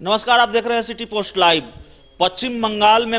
नमस्कार, आप देख रहे हैं city post live. Paschim Bengal में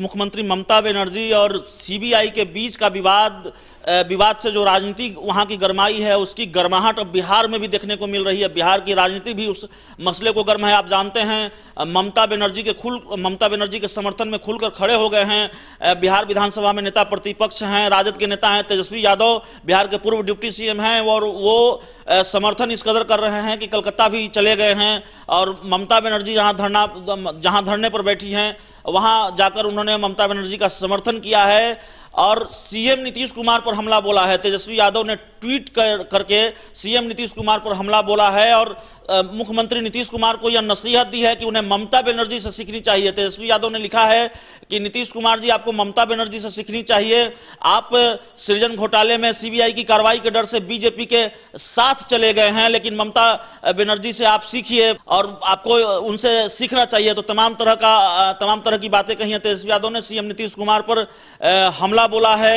मुख्यमंत्री ममता बनर्जी और सीबीआई के बीच का विवाद विवाद से जो राजनीति वहाँ की गरमाई है, उसकी गर्माहट अब बिहार में भी देखने को मिल रही है। बिहार की राजनीति भी उस मसले को गर्म है। आप जानते हैं ममता बनर्जी के खुल, ममता बनर्जी के समर्थन में खुलकर खड़े हो गए हैं। बिहार विधानसभा में नेता प्रतिपक्ष हैं, राजद के नेता हैं, तेजस्वी यादव, बिहार के पूर्व डिप्टी सीएम हैं और वो समर्थन इस कदर कर रहे हैं कि कलकत्ता भी चले गए हैं और ममता बनर्जी जहाँ धरना, जहाँ धरने पर बैठी हैं, वहाँ जाकर उन्होंने ममता बनर्जी का समर्थन किया है। और सीएम नीतीश कुमार पर हमला बोला है। तेजस्वी यादव ने ट्वीट कर, करके सीएम नीतीश कुमार पर हमला बोला है और मुख्यमंत्री नीतीश कुमार को यह नसीहत दी है कि उन्हें ममता बनर्जी से सीखनी चाहिए तेजस्वी यादव ने लिखा है कि नीतीश कुमार जी आपको ममता बनर्जी से सीखनी चाहिए। आप सृजन घोटाले में सीबीआई की कार्रवाई के डर से बीजेपी के साथ चले गए हैं लेकिन ममता बनर्जी से आप सीखिए और आपको उनसे सीखना चाहिए। तो तमाम तरह का तमाम तरह की बातें कही हैं। तेजस्वी यादव ने सीएम नीतीश कुमार पर हमला बोला है।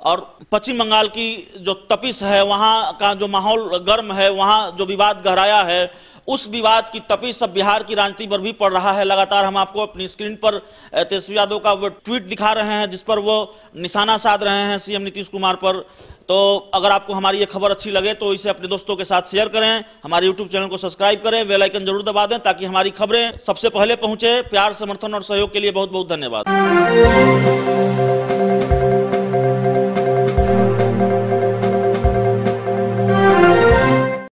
और पश्चिम बंगाल की जो तपिश है, वहाँ का जो माहौल गर्म है, वहाँ जो विवाद गहराया है, उस विवाद की तपिश अब बिहार की राजनीति पर भी पड़ रहा है। लगातार हम आपको अपनी स्क्रीन पर तेजस्वी यादव का वो ट्वीट दिखा रहे हैं, जिस पर वो निशाना साध रहे हैं सीएम नीतीश कुमार पर। तो अगर आपको हमारी ये खबर अच्छी लगे तो इसे अपने दोस्तों के साथ शेयर करें, हमारे यूट्यूब चैनल को सब्सक्राइब करें, बेल आइकन ज़रूर दबा दें, ताकि हमारी खबरें सबसे पहले पहुँचे। प्यार, समर्थन और सहयोग के लिए बहुत बहुत धन्यवाद।